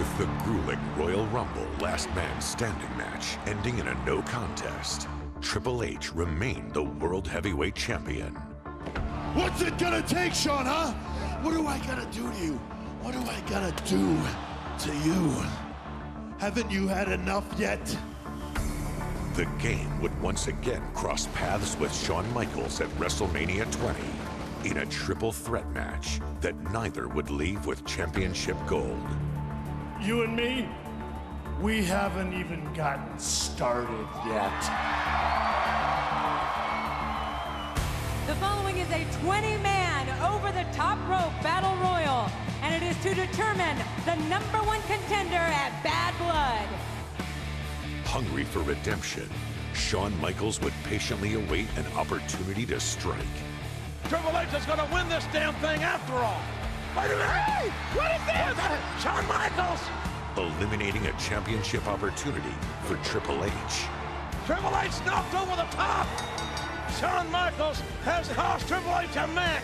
with the grueling Royal Rumble Last Man Standing match ending in a no contest. Triple H remained the World Heavyweight Champion. What's it gonna take, Shawn, huh? What do I gotta do to you? What do I gotta do to you? Haven't you had enough yet? The game would once again cross paths with Shawn Michaels at WrestleMania 20 in a triple threat match that neither would leave with championship gold. You and me, we haven't even gotten started yet. The following is a 20-man over-the-top rope battle royal, and it is to determine the number one contender at Bad Blood. Hungry for redemption, Shawn Michaels would patiently await an opportunity to strike. Triple H is going to win this damn thing after all. Wait a minute. Hey, what is this? Shawn Michaels. Eliminating a championship opportunity for Triple H. Triple H knocked over the top. Shawn Michaels has cost Triple H a match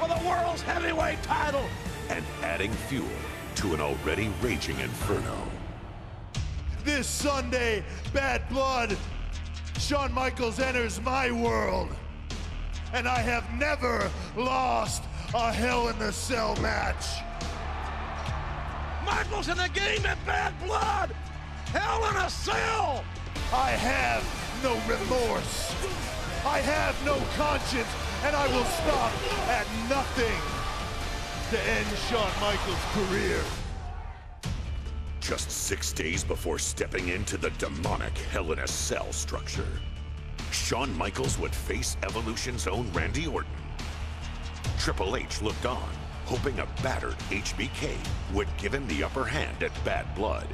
for the world's heavyweight title. And adding fuel to an already raging inferno. This Sunday, Bad Blood, Shawn Michaels enters my world. And I have never lost a Hell in a Cell match. Michaels in the game at Bad Blood. Hell in a Cell. I have no remorse. I have no conscience, and I will stop at nothing to end Shawn Michaels' career. Just six days before stepping into the demonic Hell in a Cell structure, Shawn Michaels would face Evolution's own Randy Orton. Triple H looked on, hoping a battered HBK would give him the upper hand at Bad Blood.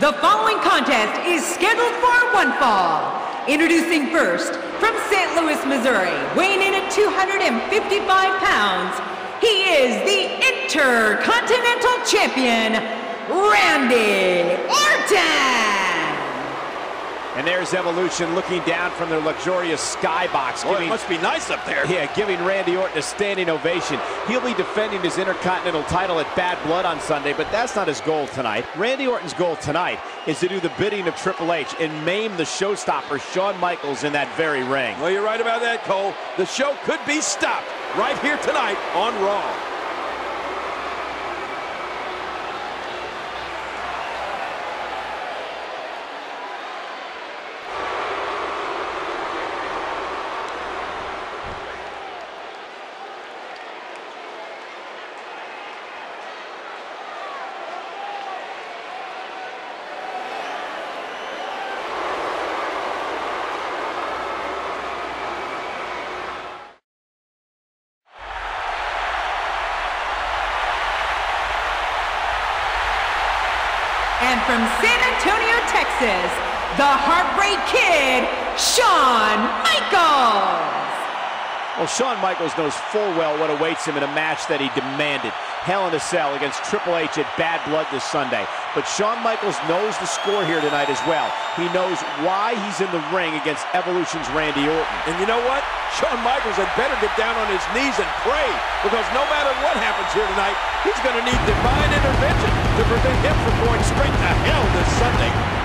The following contest is scheduled for one fall. Introducing first, from St. Louis, Missouri, weighing in at 255 pounds, he is the Intercontinental Champion, Randy Orton! And there's Evolution looking down from their luxurious skybox. Boy, it must be nice up there. Yeah, giving Randy Orton a standing ovation. He'll be defending his Intercontinental title at Bad Blood on Sunday, but that's not his goal tonight. Randy Orton's goal tonight is to do the bidding of Triple H and maim the showstopper Shawn Michaels in that very ring. Well, you're right about that, Cole. The show could be stopped right here tonight on Raw. From San Antonio, Texas, the Heartbreak Kid, Shawn Michaels! Well, Shawn Michaels knows full well what awaits him in a match that he demanded. Hell in a Cell against Triple H at Bad Blood this Sunday. But Shawn Michaels knows the score here tonight as well. He knows why he's in the ring against Evolution's Randy Orton. And you know what? Shawn Michaels had better get down on his knees and pray because no matter what happens here tonight, he's going to need divine intervention to prevent him from going straight to hell this Sunday.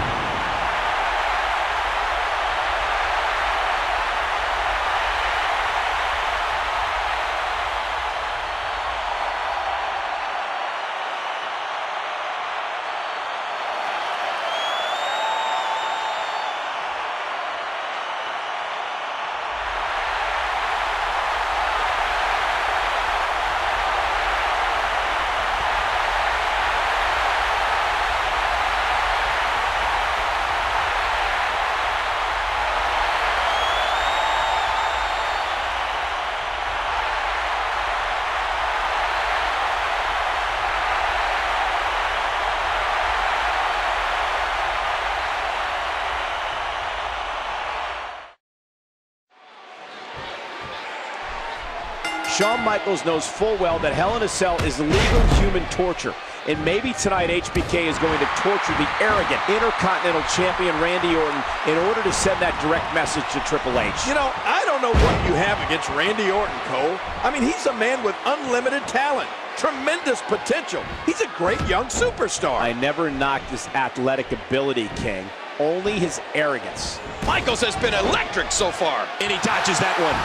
Shawn Michaels knows full well that Hell in a Cell is legal human torture. And maybe tonight HBK is going to torture the arrogant Intercontinental Champion Randy Orton in order to send that direct message to Triple H. You know, I don't know what you have against Randy Orton, Cole. I mean, he's a man with unlimited talent, tremendous potential. He's a great young superstar. I never knocked his athletic ability, King. Only his arrogance. Michaels has been electric so far. And he dodges that one.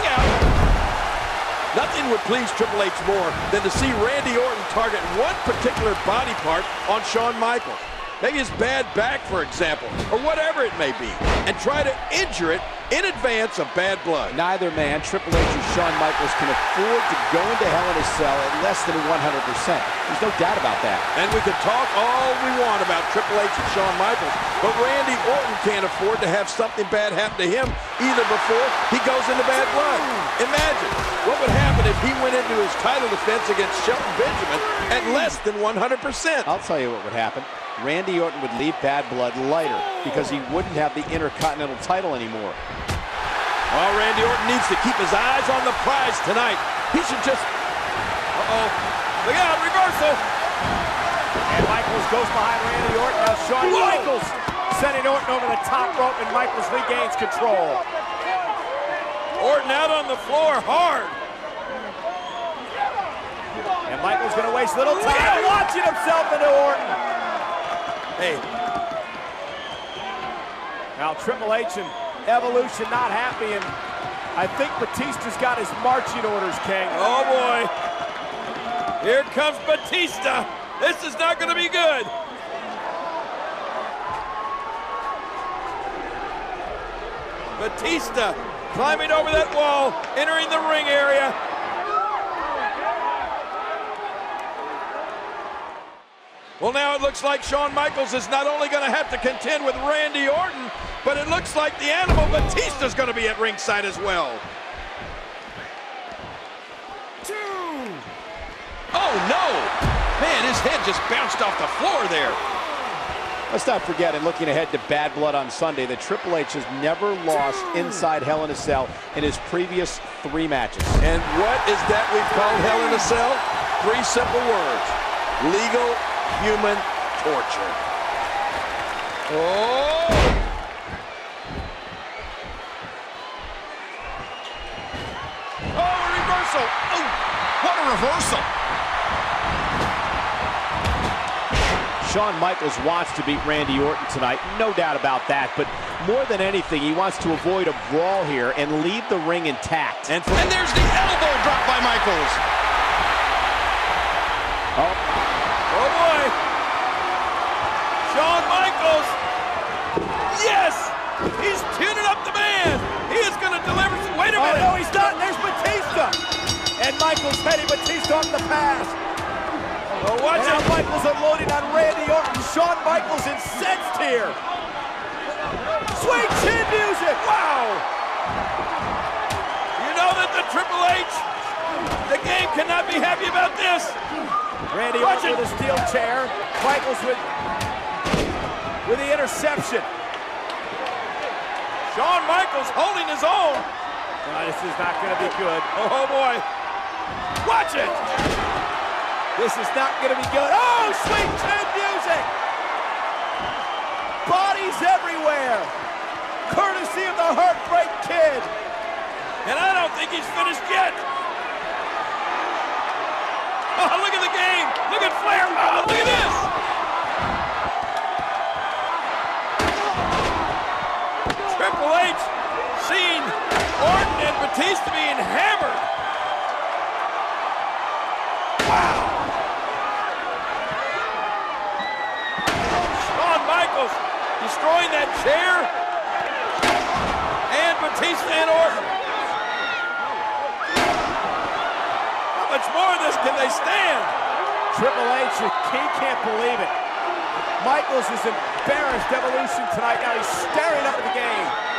Yeah. Nothing would please Triple H more than to see Randy Orton target one particular body part on Shawn Michaels. Maybe his bad back, for example, or whatever it may be, and try to injure it in advance of bad blood. Neither man, Triple H or Shawn Michaels, can afford to go into Hell in a Cell at less than 100%. There's no doubt about that. And we can talk all we want about Triple H and Shawn Michaels, but Randy Orton can't afford to have something bad happen to him either before he goes into bad blood. Imagine what would happen if he went into his title defense against Shelton Benjamin at less than 100%. I'll tell you what would happen. Randy Orton would leave Bad Blood lighter because he wouldn't have the Intercontinental title anymore. Well, Randy Orton needs to keep his eyes on the prize tonight. He should just... Uh-oh. Look out, reversal. And Michaels goes behind Randy Orton. Now Shawn Whoa. Michaels sending Orton over the top rope, and Michaels regains control. Orton out on the floor hard. And Michaels going to waste little time watching himself into Orton. Now Triple H and Evolution not happy, and I think Batista's got his marching orders, King. Oh, boy. Here comes Batista. This is not going to be good. Batista climbing over that wall, entering the ring area. Well, now it looks like Shawn Michaels is not only going to have to contend with Randy Orton, but it looks like the animal Batista is going to be at ringside as well. Two. Oh, no. Man, his head just bounced off the floor there. Let's not forget, and looking ahead to Bad Blood on Sunday, that Triple H has never lost inside Hell in a Cell in his previous three matches. And what is that we've called Hell in a Cell? Three simple words. Legal human torture. Oh! Oh, a reversal! Oh, what a reversal! Shawn Michaels wants to beat Randy Orton tonight, no doubt about that, but more than anything, he wants to avoid a brawl here and leave the ring intact. And, and there's the elbow drop by Michaels. Oh, Oh boy! Shawn Michaels! Yes! He's tuning up the man! He is going to deliver some... Wait a minute! no, he's not! There's Batista! And Michaels heading Batista off the pass. Oh, watch out! Michaels unloading on Randy Orton. Shawn Michaels incensed here. Sweet chin music! Wow! You know that the Triple H, the game cannot be happy about this. Randy Orton with a steel chair. Michaels with, with the interception. Shawn Michaels holding his own. Oh, this is not going to be good. Oh, oh, boy. Watch it. This is not going to be good. Oh, sweet chin music. Bodies everywhere. Courtesy of the Heartbreak Kid. And I don't think he's finished yet. Oh, look at the game. Look at Flair. Oh, look at this. Batista being hammered. Wow. Shawn Michaels destroying that chair. And Batista and Orton. How much more of this can they stand? Triple H, he can't believe it. Michaels is embarrassed Evolution tonight. Now he's staring up at the game.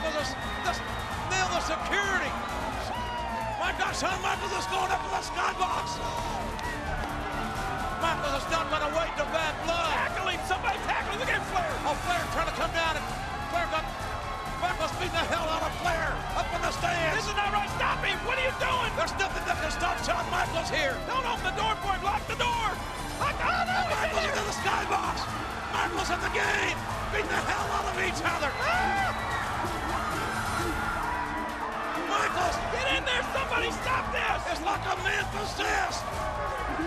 Michaels, this, this, nail the security. My God, Shawn Michaels is going up to the skybox. Michaels is not going to wait to bad blood. Tackle him. Somebody tackle him. Look at Flair. Oh, Flair trying to come down. And Flair got... Michaels beating the hell out of Flair up in the stands. This is not right. Stop him. What are you doing? There's nothing that can stop Shawn Michaels here. Don't open the door for him. Lock the door. Lock the door. Michaels into the skybox. Michaels in the game. Beating the hell out of each other. Ah! Michaels. Get in there. Somebody stop this. It's like a man possessed.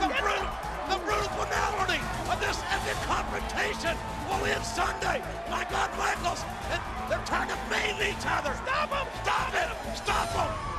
The brute, the brutal finality of this epic confrontation will end Sunday. My God, Michaels, and they're trying to maim each other. Stop them! Stop him.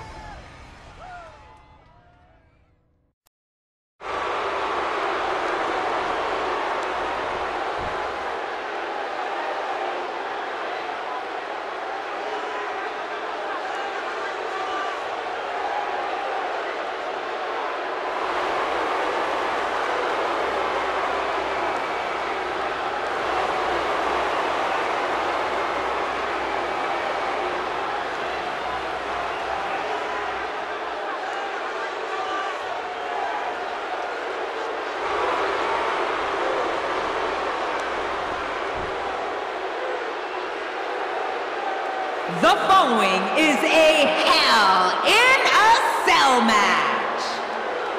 The following is a Hell in a Cell match.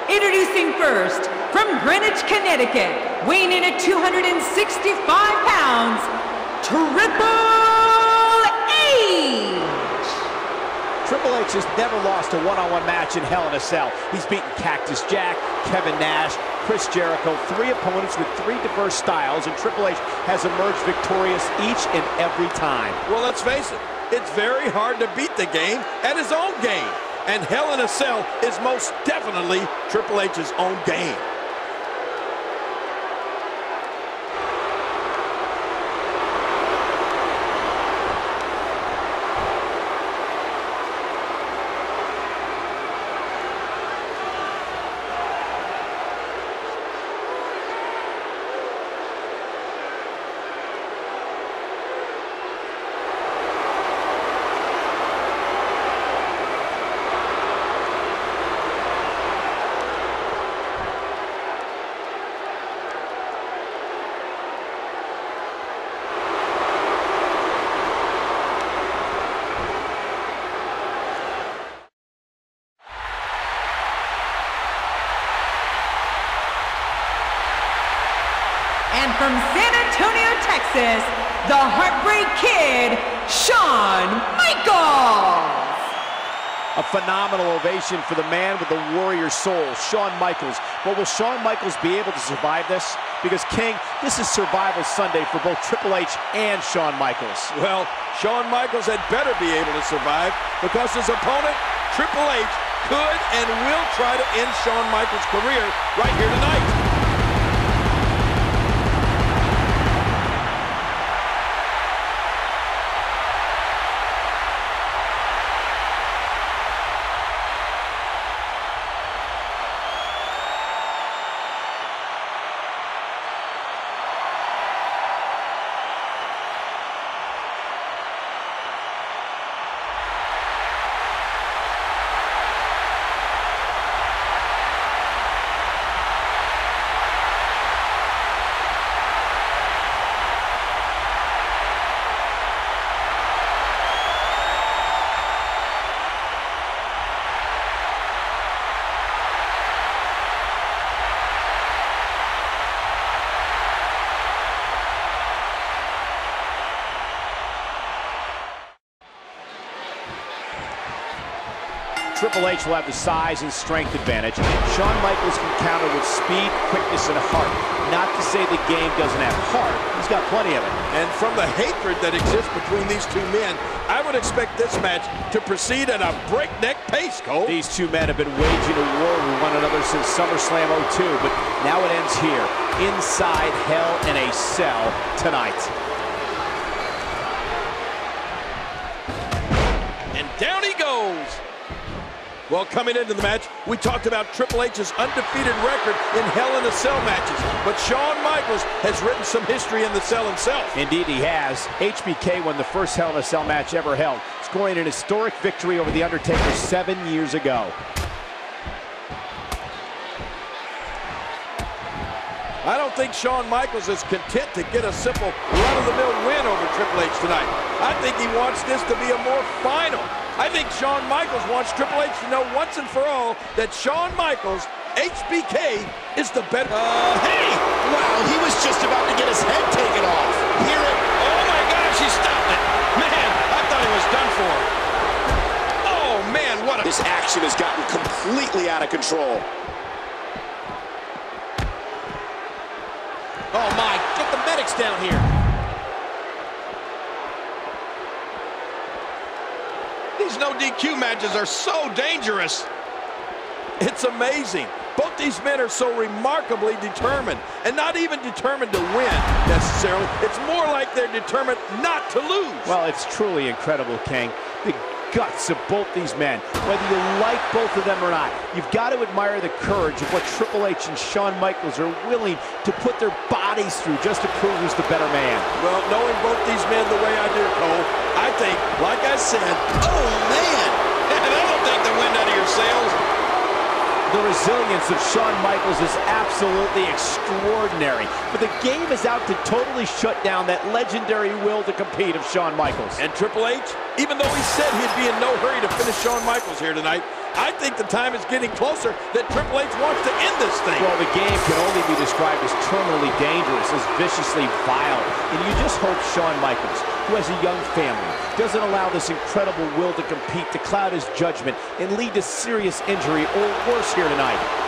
Introducing first, from Greenwich, Connecticut, weighing in at 265 pounds, Triple H. Triple H has never lost a one-on-one match in Hell in a Cell. He's beaten Cactus Jack, Kevin Nash, Chris Jericho, three opponents with three diverse styles, and Triple H has emerged victorious each and every time. Well, let's face it, it's very hard to beat the game at his own game. And Hell in a Cell is most definitely Triple H's own game. And from San Antonio, Texas, the Heartbreak Kid, Shawn Michaels. A phenomenal ovation for the man with the warrior soul, Shawn Michaels. But will Shawn Michaels be able to survive this? Because, King, this is Survival Sunday for both Triple H and Shawn Michaels. Well, Shawn Michaels had better be able to survive because his opponent, Triple H, could and will try to end Shawn Michaels' career right here tonight. Triple H will have the size and strength advantage. Shawn Michaels can counter with speed, quickness, and heart. Not to say the game doesn't have heart. He's got plenty of it. And from the hatred that exists between these two men, I would expect this match to proceed at a breakneck pace, Cole. These two men have been waging a war with one another since SummerSlam 02, but now it ends here, inside Hell in a Cell tonight. Well, coming into the match, we talked about Triple H's undefeated record in Hell in a Cell matches. But Shawn Michaels has written some history in the cell himself. Indeed, he has. HBK won the first Hell in a Cell match ever held, scoring an historic victory over The Undertaker seven years ago. I don't think Shawn Michaels is content to get a simple run-of-the-mill win over Triple H tonight. I think he wants this to be a more final. I think Shawn Michaels wants Triple H to know once and for all that Shawn Michaels, HBK, is the better. Uh, hey! Wow, he was just about to get his head taken off. Hear it? Oh my gosh, he stopped it. Man, I thought he was done for. Oh man, what a... This action has gotten completely out of control. Oh my, get the medics down here. These no DQ matches are so dangerous. It's amazing. Both these men are so remarkably determined, and not even determined to win necessarily. It's more like they're determined not to lose. Well, it's truly incredible, King. The guts of both these men, whether you like both of them or not. You've got to admire the courage of what Triple H and Shawn Michaels are willing to put their bodies through just to prove who's the better man. Well, knowing both these men the way I do, Cole, I think, like I said, oh man, that'll take the wind out of your sails. The resilience of Shawn Michaels is absolutely extraordinary. But the game is out to totally shut down that legendary will to compete of Shawn Michaels. And Triple H, even though he said he'd be in no hurry to finish Shawn Michaels here tonight, I think the time is getting closer that Triple H wants to end this thing. Well, the game can only be described as terminally dangerous, as viciously vile. And you just hope Shawn Michaels, who has a young family, doesn't allow this incredible will to compete to cloud his judgment and lead to serious injury or worse here tonight.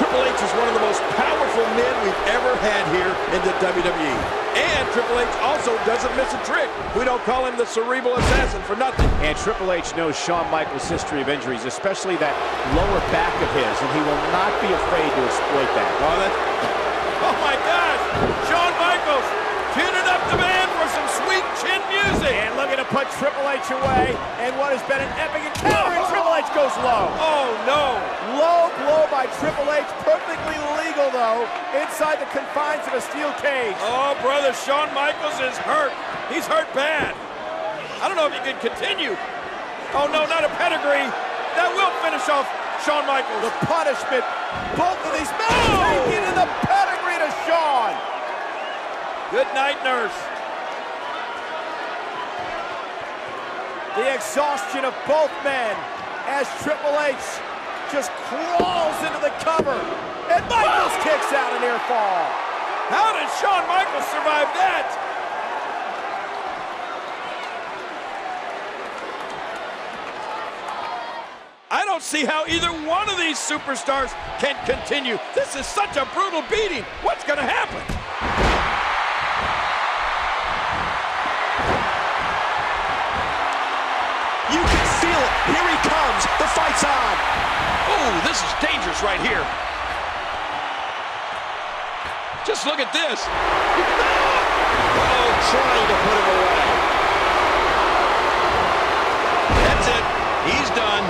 Triple H is one of the most powerful men we've ever had here in the WWE. And Triple H also doesn't miss a trick. We don't call him the cerebral assassin for nothing. And Triple H knows Shawn Michaels' history of injuries, especially that lower back of his, and he will not be afraid to exploit that. Oh, that's... oh my gosh! Shawn Michaels tuning up the band for some sweet chin music. And looking to put Triple H away, and what has been an epic encounter, and Triple H goes low. Oh, no. Low blow by Triple H, perfectly legal, though, inside the confines of a steel cage. Oh, brother, Shawn Michaels is hurt. He's hurt bad. I don't know if he can continue. Oh, no, not a pedigree. That will finish off Shawn Michaels. The punishment, both of these men oh! taking in the pedigree to Shawn. Good night, nurse. The exhaustion of both men as Triple H just crawls into the cover. And Michaels kicks out an near fall. How did Shawn Michaels survive that? I don't see how either one of these superstars can continue. This is such a brutal beating. What's going to happen? On. Oh, this is dangerous right here. Just look at this. Oh, trying to put him away. That's it. He's done.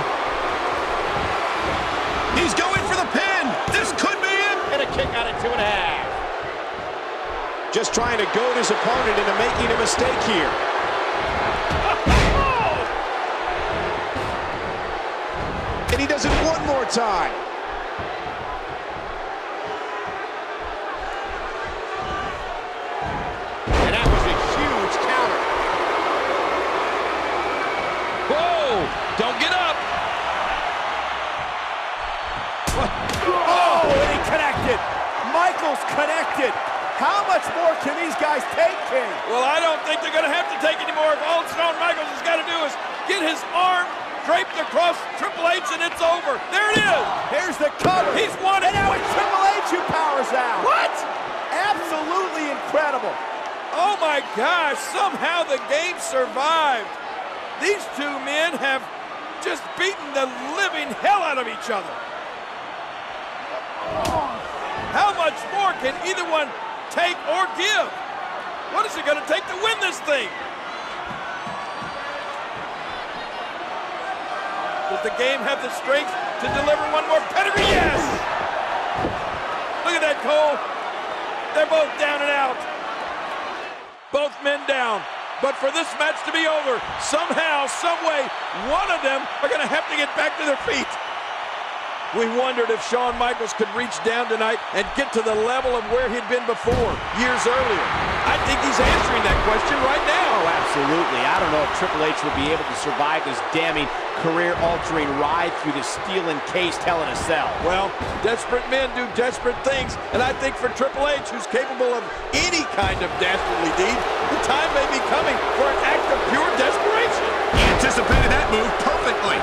He's going for the pin. This could be it. And a kick out at two and a half. Just trying to goad his opponent into making a mistake here. He does it one more time. And that was a huge counter. Whoa! Don't get up! Oh, and he connected. Michaels connected. How much more can these guys take, King? Well, I don't think they're going to have to take any more. If all Shawn Michaels has got to do is get his arm draped across Triple H, and it's over. There it is. Here's the cover. He's won it. And now it's Triple H who powers out. What? Absolutely incredible. Oh, my gosh. Somehow the game survived. These two men have just beaten the living hell out of each other. How much more can either one take or give? What is it going to take to win this thing? The game have the strength to deliver one more pedigree? Yes! Look at that, Cole. They're both down and out. Both men down. But for this match to be over, somehow, someway, one of them are going to have to get back to their feet. We wondered if Shawn Michaels could reach down tonight and get to the level of where he'd been before, years earlier. I think he's answering that question right now. Oh, absolutely. I don't know if Triple H would be able to survive this damning, career-altering ride through the steel-encased Hell in a Cell. Well, desperate men do desperate things, and I think for Triple H, who's capable of any kind of dastardly deed, the time may be coming for an act of pure desperation. He anticipated that move perfectly.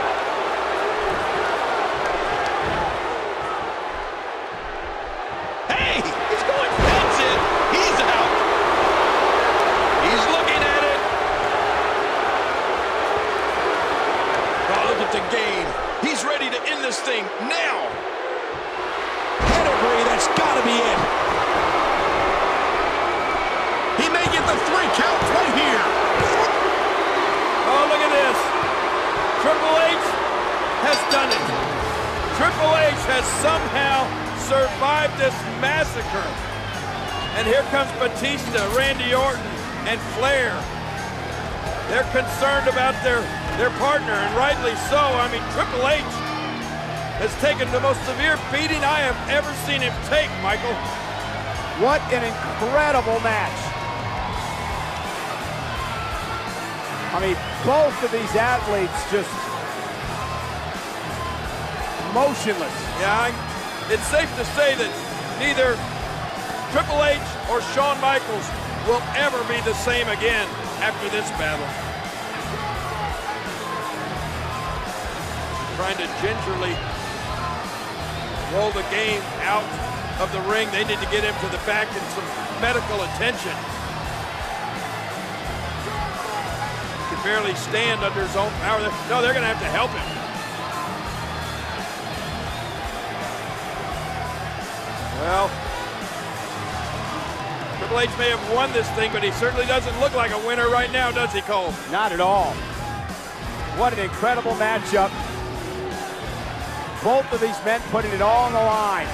Hey, he's going that's it. He's out. He's looking at it. Oh, look at the game. He's ready to end this thing now. Pedigree, that's got to be it. He may get the three count right here. Oh, look at this. Triple H has done it. Triple H has somehow survived this massacre. And here comes Batista, Randy Orton, and Flair. They're concerned about their, their partner, and rightly so. I mean, Triple H has taken the most severe beating I have ever seen him take, Michael. What an incredible match. I mean, both of these athletes just motionless. Yeah, it's safe to say that neither Triple H or Shawn Michaels will ever be the same again after this battle. Trying to gingerly roll the game out of the ring. They need to get him to the back and some medical attention. He can barely stand under his own power. No, they're going to have to help him. Well, Triple H may have won this thing, but he certainly doesn't look like a winner right now, does he, Cole? Not at all. What an incredible matchup. Both of these men putting it all on the line.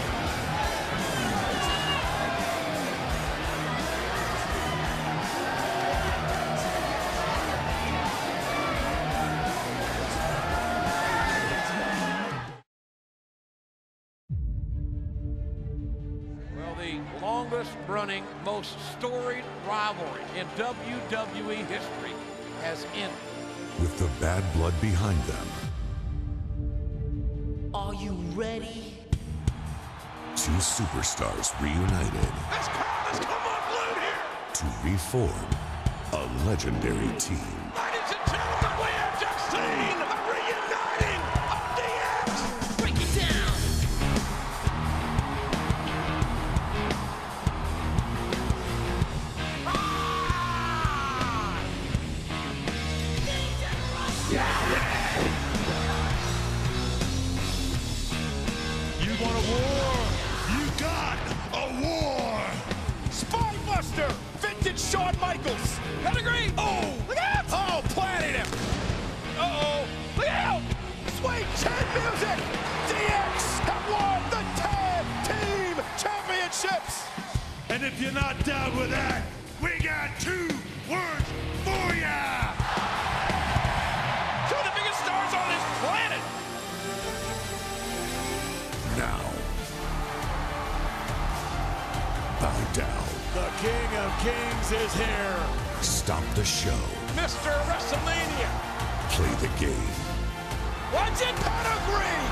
Running, most storied rivalry in WWE history has ended. With the bad blood behind them, Are you ready? two superstars reunited Let's come, let's come unglued here. to reform a legendary team. If you're not down with that, we got two words for ya! Two of the biggest stars on this planet. Now, bow down. The King of Kings is here! Stop the show. Mr. WrestleMania. Play the game. What's it, Pedigree.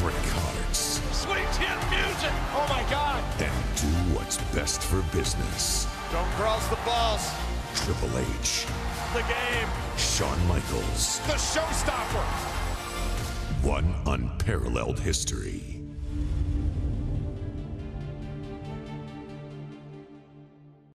Break hearts. Sweet chin music. Oh, my God. And do what's best for business. Don't cross the balls. Triple H. The game. Shawn Michaels. The showstopper! One unparalleled history.